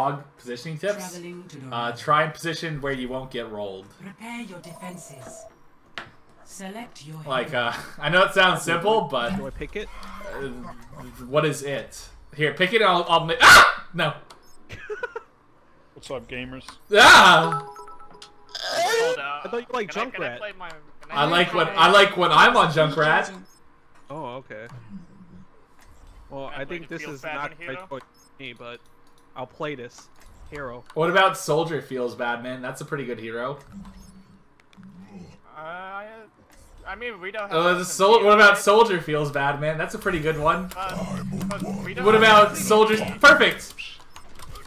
dog positioning tips. To Uh, try and position where you won't get rolled. Prepare your defenses. Select your Like, uh, I know it sounds simple, but Do I pick it? uh, what is it? Here, pick it. And I'll. I'll make. Ah! No. What's up, gamers? Ah! I thought you like Can I- I my- I like when I like when I'm on Junkrat. Oh, okay. Well, I I think this is not my hero? choice for me, but I'll play this hero. What about Soldier feels bad, man? That's a pretty good hero. Uh, I I mean, we don't have. Uh, the some sol- what about right? Soldier feels bad, man? That's a pretty good one. But- but we don't What about any- Soldiers? Perfect.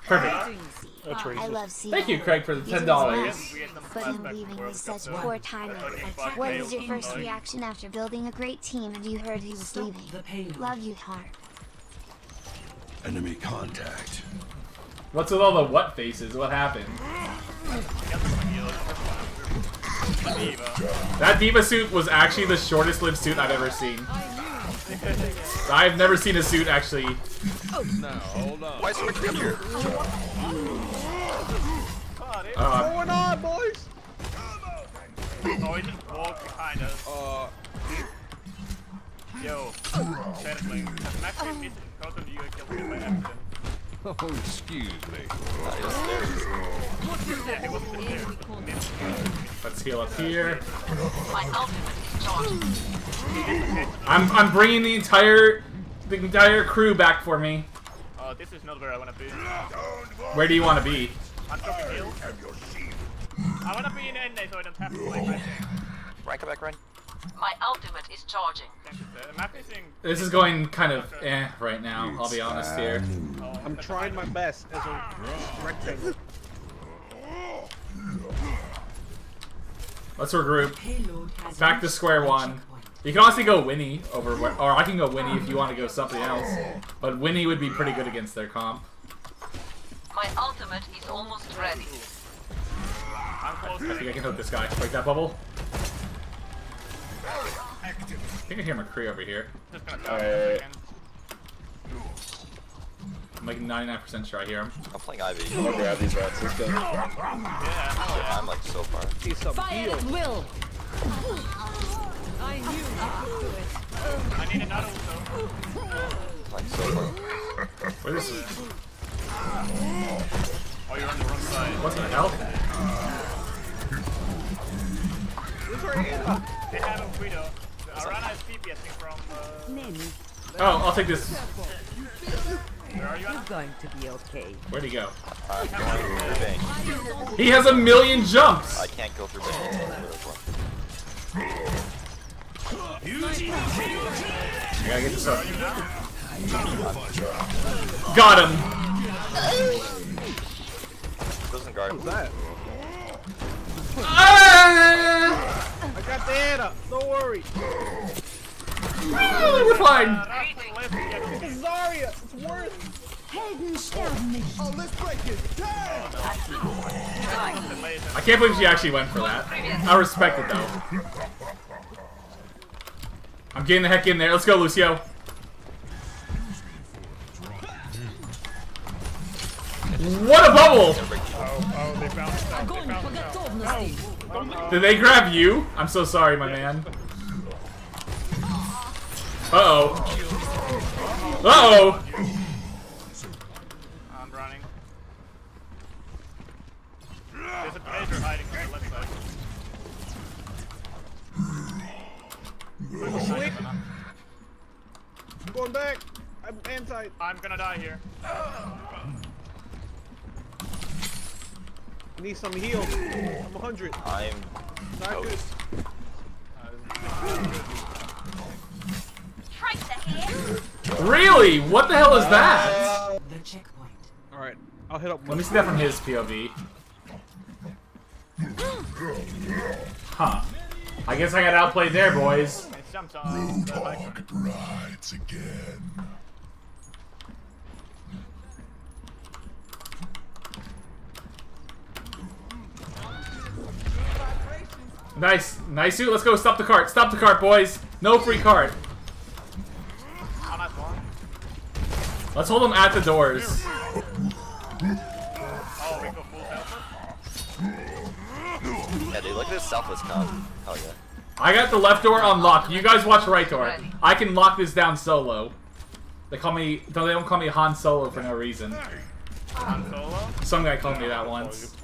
Perfect. That's I love seeing Thank you. Craig, for the ten dollars. smash, We But him flashback leaving World was such poor timing. Fucking fuck What was your first reaction after building a great team and you heard he was leaving? Love you, heart. Enemy contact. What's with all the what faces? What happened? That D.Va suit was actually the shortest lived suit I've ever seen. I've never seen a suit actually. Why is Rick here? God, it- Uh, going on, boys? Oh, he just walked behind us. Uh, Yo, seriously, has Max been missing Cotton you killed him by accident? Oh, excuse me. Yeah, he wasn't there. let's heal up here. My ultimate. I'm I'm bringing the entire the entire crew back for me. Oh, this is not where I wanna be. Where do you want to be? I'm dropping heals. I wanna be in NA so I don't have to play my thing. Come back, Ryan. My ultimate is charging. Thank you, sir. Map is in. This is going kind of eh right now. I'll be honest here. I'm trying my best as a rectangle. Let's regroup. Back to square one. You can honestly go Winnie over, where- or I can go Winnie if you want to go something else. But Winnie would be pretty good against their comp. My ultimate is almost ready. I'm close I to think I can hook this guy. Break that bubble. I think I hear McCree over here. just gonna die in a second. I'm like 99% sure I hear him. I'm playing Ivy. I'm gonna grab these rats. Let's go. Yeah, hell yeah. I'm like so far. See some heal. will. I need another also. Like so far. Where is this? Oh, I'll take this. where are you at? going to be okay. Where'd he go? I'm going through bank. He has a million jumps! I can't go through bank. I gotta get this up. Got him! Doesn't guard. What's that? Ah! I got the head up. Don't worry. We're fine. Zarya. It's worth. I can't believe she actually went for that. I respect it though. I'm getting the heck in there. Let's go, Lucio. What a bubble! Oh, they. Did they grab you? I'm so sorry, my man. Uh-oh. Uh-oh. I'm running. There's a laser hiding on the left side. Slick. I'm going back. I'm anti. I'm gonna die here. I Need some heals. I'm 100. I'm Not good. Really? What the hell is that? The checkpoint. All right. I'll hit up. Let me see that from his POV. Huh. I guess I got outplayed there, boys. It's sometimes. Roadhog rides again. Nice. Nice suit. Let's go. Stop the cart. Stop the cart, boys. No free cart. Let's hold them at the doors. Yeah, dude, look at this selfless comp. Hell yeah. I got the left door unlocked. You guys watch the right door. I can lock this down solo. They call me. No, they don't call me Han Solo for no reason. Han Solo? Some guy called me that once.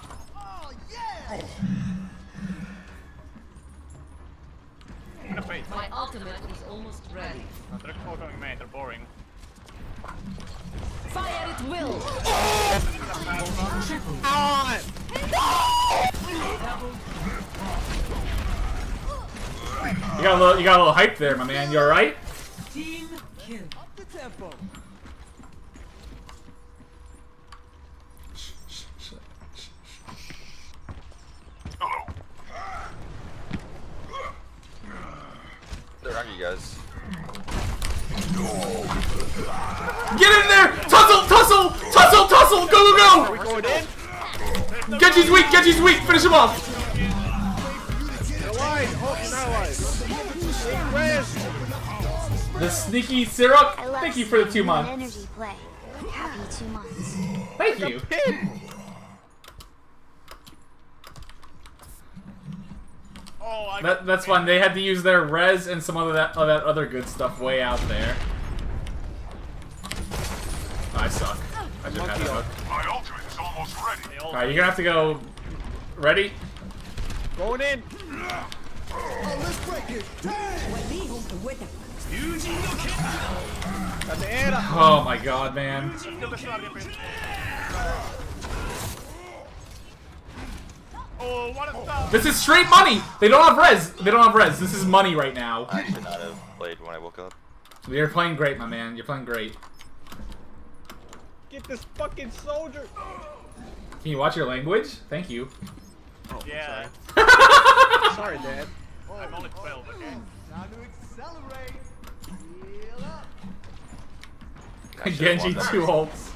My ultimate is almost ready. They're all going main. They're boring. Fire at will. You got a little. You got a little hype there, my man. You all right? Team kill. The tempo. They're on you guys. Get in there! Tussle! Tussle! Tussle! Tussle! Go! Go! We Go! Genji's weak! Genji's weak! Finish him off! Alive! He's not alive. Res! The sneaky Sirok. Thank you for the two months. energy play. Happy two months. Thank you. Oh, I That, that's fun. They had to use their res and some other that, of that other good stuff way out there. I suck. I just had that hook. My ultimate is almost ready. Alright, you're gonna have to go. Ready? Going in! Oh, let's break it. Got the Ana! Oh my god, man. Still the starting pin. Oh, what a stop! This is straight money! They don't have res. They don't have res. This is money right now. I should not have played when I woke up. You're playing great, my man. You're playing great. Get this fucking soldier! Can you watch your language? Thank you. Oh, Yeah, sorry. sorry, Dad. I'm only 12, okay? Time to accelerate. Heal up. Genji two ults.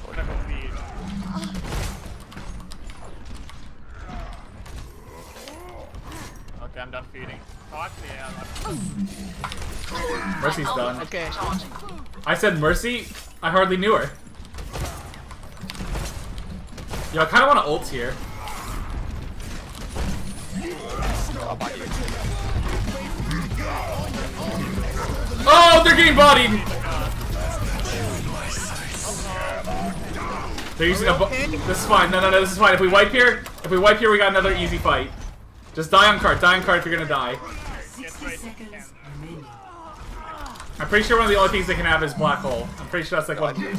Done feeding. Oh, actually, yeah, I'm Mercy's done. Okay. I said Mercy. I hardly knew her. Yo, I kind of want to ult here. I'll buy you. Oh, they're getting bodied. They're using a. bu- This is fine. No, no, no. This is fine. If we wipe here, if we wipe here, we got another easy fight. Just die on cart. Die on cart if you're gonna die. 60 seconds remaining. I'm pretty sure one of the only things they can have is black hole. I'm pretty sure that's like one. I'm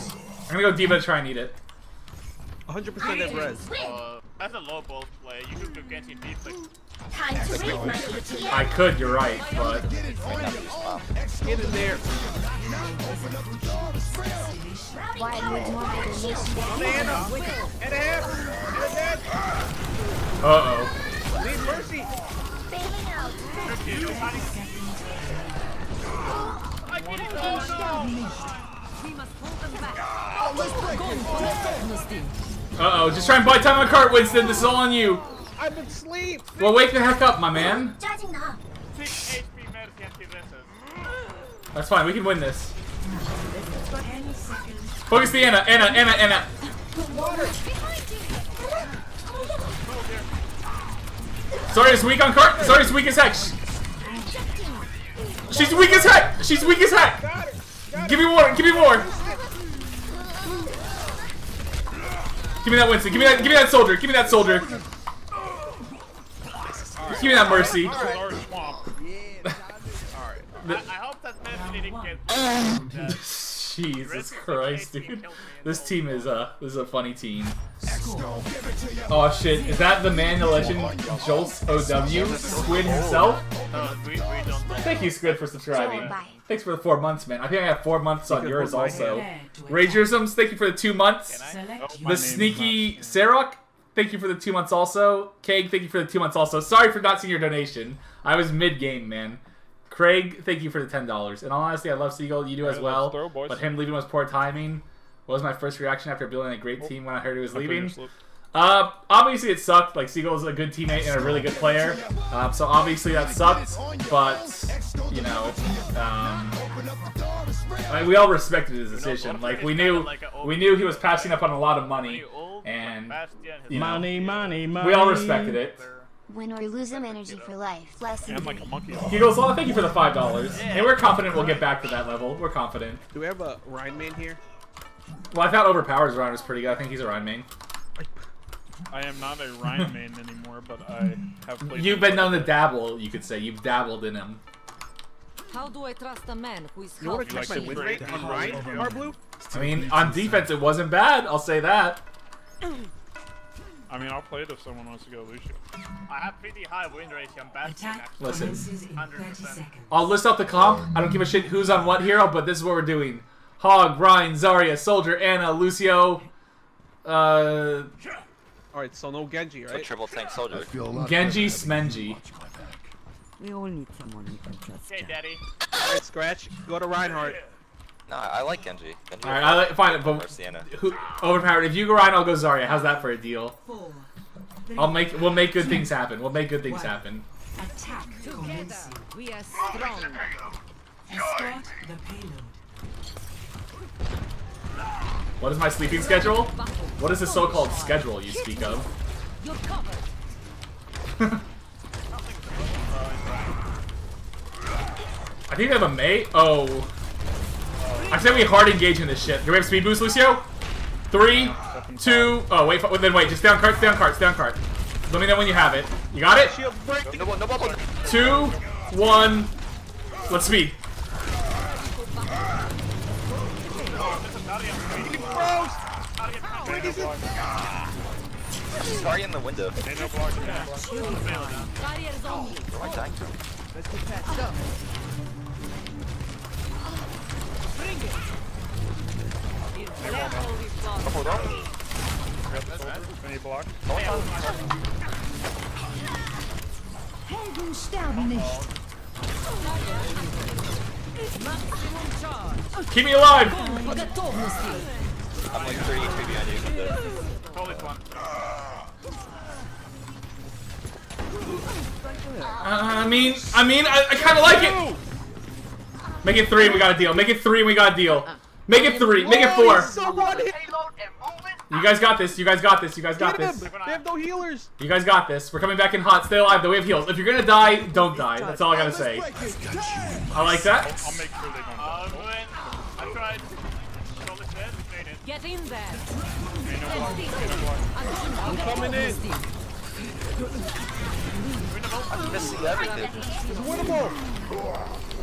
gonna go D.Va to try and eat it. 100% at res. Uh, that's a low ball play. You could go Genshin deep, like, I could. You're right, but Might not. Get in there. Why do you want donation? Ana! And a half! And a dead! uh oh. Leave Mercy! Bailing out. I get it! Oh We must hold them back. Oh, let's break it. Uh oh. Just try and buy time on cart, Winston. This is all on you. I'm asleep! Well, wake the heck up, my man. Charging up. no! 6 HP Mercy anti-resist. That's fine. We can win this. Focus the Ana. Ana. Ana. Ana. Sorry, it's weak on cart. Sorry, it's weak as heck. She's weak as heck. She's weak as heck. Got it! Got Give me more. Give me more. Give me that Winston. Give me that. Give me that soldier. Give me that soldier. Give me that mercy. Our swamp. I, I hope that Mercy didn't get... Jesus Christ, dude. This team is uh this is a funny team. Oh shit, is that the man, the legend, Jolts OW? Squid himself? No, we, we don't know. Thank you, Squid, for subscribing. Thanks for the four months, man. I think I have four months on yours also. Prepare. Ragerisms, thank you for the two months. The sneaky Sarok, thank you for the two months also. Keg, thank you for the two months also. Sorry for not seeing your donation. I was mid game, man. Craig, thank you for the ten dollars. And honestly, I love Seagull. You do as well. let's throw, boys. But him leaving was poor timing. What was my first reaction after building a great team when I heard he was I leaving? Uh, obviously it sucked. Like Seagull's a good teammate and a really good player. Um, so obviously that sucked. But you know, um, I mean, we all respected his decision. Like we knew, we knew he was passing up on a lot of money, and you know, Money, money, money. we all respected it. Win or lose him energy for life. Lesson And like a three. monkey. Giggles, well, thank you for the five dollars. And we're confident we'll get back to that level. We're confident. Do we have a Rein main here? Well, I thought Overpower's Rein was pretty good. I think he's a Rein main. I am not a Rein main anymore, but I have played. You've been known to dabble, you could say. You've dabbled in him. How do I trust a man who is You want to check my like win straight rate on down. Rhine, Blue? I mean, on defense, it wasn't bad. I'll say that. I mean, I'll play it if someone wants to go Lucio. I have pretty high win ratio on Bastion Attack actually. Listen. commences in 30 100%. I'll list out the comp. I don't give a shit who's on what hero, but this is what we're doing. Hog, Rein, Zarya, Soldier, Ana, Lucio, uh, Alright, so no Genji, So right? triple tank soldier. Genji, Smenji. We all need someone we can trust. Okay, daddy. Alright, Scratch, go to Reinhardt. No, I like Genji. Genji Alright, I like, fine, but Sienna. who, overpowered. If you go Rein, I'll go Zarya. How's that for a deal? I'll make, we'll make good things happen. We'll make good things happen. Attack Together, we are strong. Escort the payload. What is my sleeping schedule? What is the so-called schedule you speak of? You're covered. I think they have a Mei. Oh. I said we hard engage in this shit. Do we have speed boost, Lucio? Three, two. Oh wait, then wait. Just down cart, down cart, down cart. Let me know when you have it. You got it? Two, one. Let's speed. Sorry in the window. Ain't no block. Couple Keep me alive! I'm like 30 HP behind you. Holy one. I mean, I mean, I, I kind of like it. Make it three. We got a deal. Make it three. We got a deal. Make it three. Make it four. Someone hit Payload and move it. You guys got this. You guys got this. You guys got this. They have no healers! You guys got this. We're coming back in hot. Stay alive. Though we have heals. If you're gonna die, don't die. That's all I gotta say. I like that. I'll make sure they don't. I'm doing. I tried. Control is dead. We made it. Get in there. Ain't no block. Ain't no block. I'm coming in! I'm missing everything. It's winnable!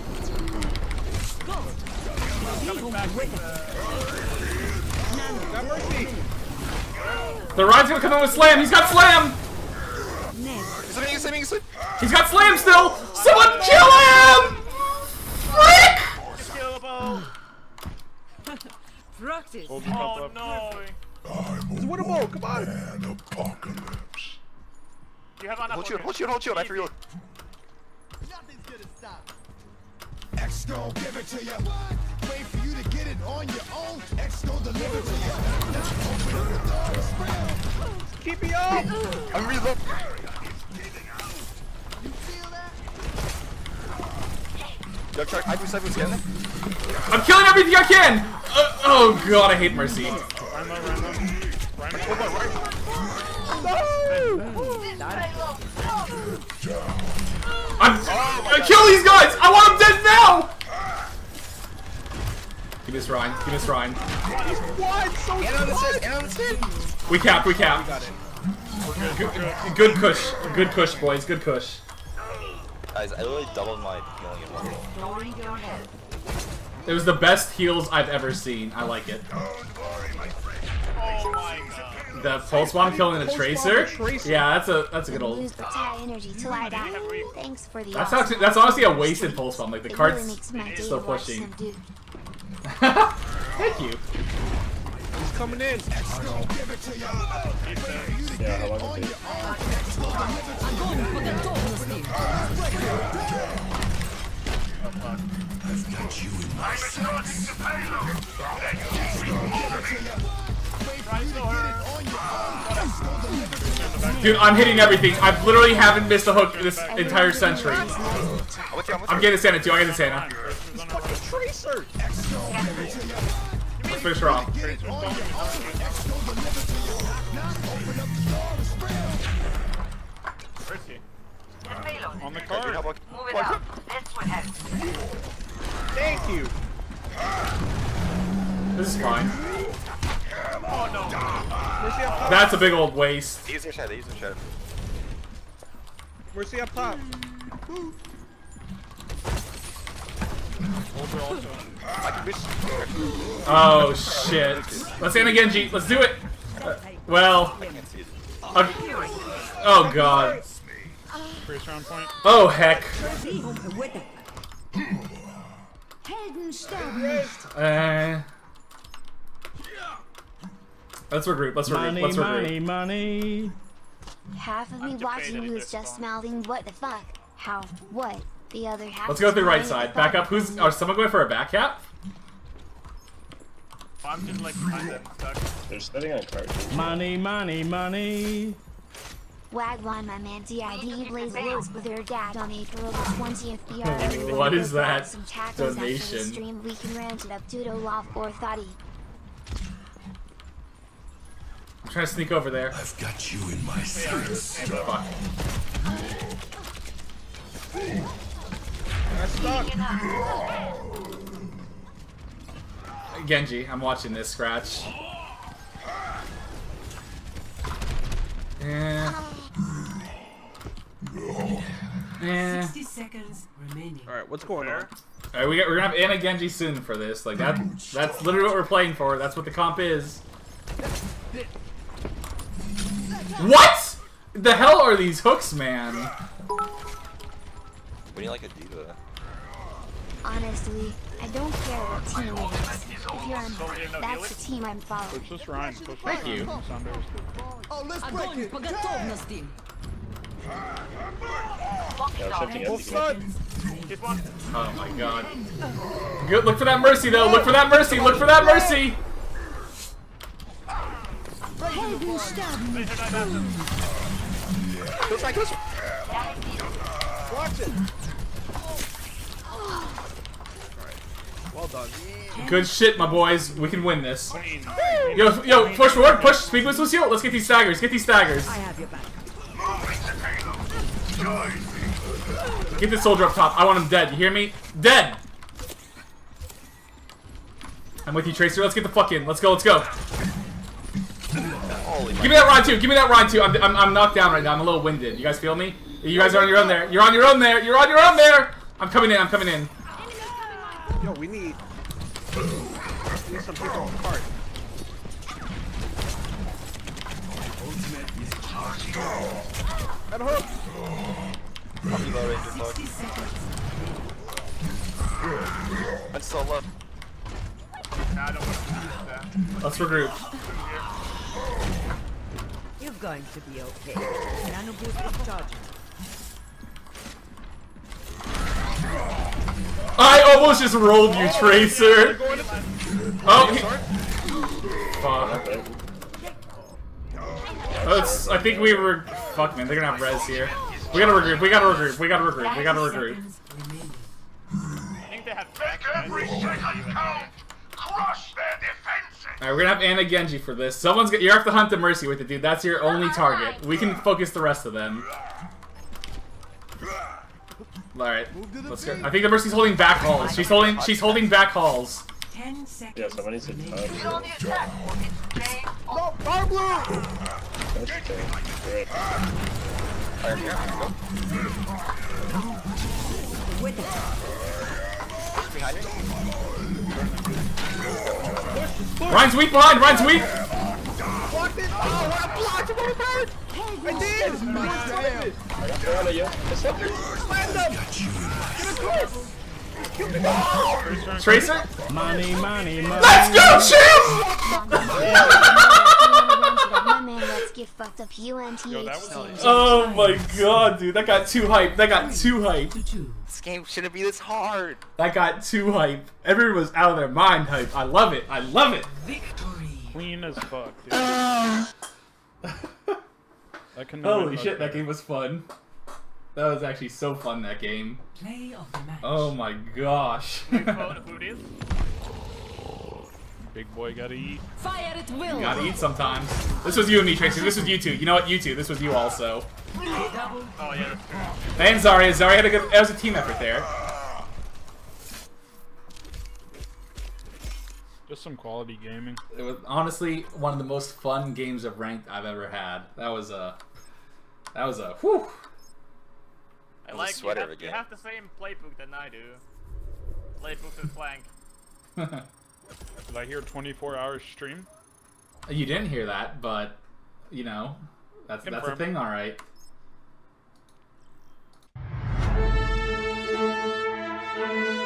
Got mercy! The Rein's gonna come in with slam. He's got slam. Swimming, swimming, swimming. He's got slam still. Someone kill him. Frick! Practice. Oh no. It's winnable! Come on! You have an Hold shield, hold shield, hold shield. I forgot. Nothing's gonna stop. X gon' give it to you. Wait for you to get it on your own. X gon' deliver to you. Keep me up! I'm reload. You feel that? Yo, try. I do seven scan. I'm killing everything I can. Uh, oh god, I hate Mercy. Rhino, Rhino. Rhino. I'm. I kill these guys. I want them dead now. Give me this Rein. Give me this Rein. What? So And on the sit, and on the sit. We cap. We cap. got it. Good, good kush. Good push, boys. Good push. Guys, I literally doubled my healing in one. Story go ahead. It was the best heals I've ever seen. I like it. Oh my god. The pulse bomb killing the Pulse tracer. tracer. Yeah, that's a that's a good old. Lose the tie energy till I die. Thanks for the That's actually that's honestly a wasted pulse bomb. Like the It really cart's Thank you. He's coming in. i'm. Dude, I'm hitting everything. I literally haven't missed a hook this entire century. I'm getting Santa too. I get Santa. Fucking Tracer! Let's finish her off. Risky. on the Dude, how card. about Move it out. This would help. Thank you. This is fine. Oh no. Mercy up top. That's a big old waste. Use your shadow, use your shadow. Mercy up top. Hold her also. I can reach. Oh shit. Let's end again, G. Let's do it. Uh, well, I can't see it. uh, oh god. First round point. Oh heck. Uh, let's regroup. Let's regroup. Money, Let's regroup. money, money. Half of me watching you this is just one. mouthing what the fuck, how, what. The other half Let's go is through right side. the Back up. Who's? Are someone going for a back cap? I'm just like kind of stuck. They're sitting on cards. Money, money, money. Wagwan, my man, DID Blaze Woods with her dad on April the 20th. BR. What is that Some tacos after the donation? stream. We can rant it up. Dudo Love or Thotty. I'm trying to sneak over there. I've got you in my sights. Fuck. I'm stuck. Genji, I'm watching this scratch. Yeah. Yeah. 60 seconds remaining. All right, what's going on? Alright, we got, we're gonna have Ana Genji soon for this. Like that, that's literally what we're playing for. That's what the comp is. What? The hell are these hooks, man? We need like a D.Va. Honestly, I don't care what team it is. If you're on, that's the team I'm following. Push this Ryan. Push this Thank you. Ryan. Sanders. Oh, let's break Огонь it. по готовности. Yeah, shifting Oh, empty. son. Just one. Oh my god. Good. Look for that mercy, though. Look for that mercy. Look for that mercy. Watch it. Done. Good shit, my boys. We can win this. Yo, yo, push forward. Push. Speed boost, Lucio. Let's get these staggers. Get these staggers. I have your back. Get this soldier up top. I want him dead. You hear me? Dead. I'm with you, Tracer. Let's get the fuck in. Let's go. Let's go. Give me that ride too. Give me that ride too. I'm, I'm, I'm knocked down right now. I'm a little winded. You guys feel me? You guys are on your own there. You're on your own there. You're on your own there. I'm coming in. I'm coming in. Yo, we need. We need some people on cart. That hook. Evo Ranger fuck. 60 seconds. I'm still left. Nah, I don't want to do that. Let's regroup. You're going to be okay. Nano boost is charging. I almost just rolled you, oh, Tracer. Oh. he- Fuck. That's, I think we were. Fuck, man. They're gonna have res here. We gotta regroup. We gotta regroup. We gotta regroup. We gotta 30 regroup. seconds remaining. I think they have back. Every second count. Crush their defenses. Alright, we're gonna have Ana Genji for this. Someone's got. You have to hunt the Mercy with it, dude. That's your only target. We can focus the rest of them. Alright, let's go. I think the Mercy's holding back oh halls. She's holding. She's holding back halls. 10 Yeah, seconds somebody said remaining. touch. Get on the attack. It's game No, fire blue. Touch tank. Great. Fire here. With it. Behind me. Rein's weak behind. Rein's weak. Blocked it. Oh, I blocked him on the bird. I did. Damn. I got thrown at you. It's up there. Get a clip. First. Tracer. Money, money, money. Let's go, champ! My man, let's get fucked up. UNT. Yo, that was Oh my god, dude. That got too hype. That got too hype. This game shouldn't be this hard. That got too hype. Everyone was out of their mind hype. I love it. I love it. Victory. Clean as fuck, dude. Uh. that can Holy fuck shit, that game was fun. That was actually so fun, that game. Play of the match. Oh my gosh. Phone who it is. Big boy gotta eat. Fire at will. You Gotta eat sometimes. This was you and me, Tracy. This was you two. You know what? You two. This was you also. Oh yeah, that's true. And Zarya. Zarya had a good. That was a team effort there. Just some quality gaming. It was honestly one of the most fun games of ranked I've ever had. That was a. That was a. Whew. I was a like you sweater have, of a you have the same playbook than I do. Playbook to flank. Did I hear 24 hours stream? you didn't hear that, but you know, that's that's a thing. All right. Thank